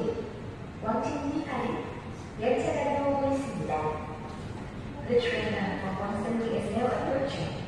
2개, 원칙이 열차가 들어오고 있습니다. The train now performs is now approaching.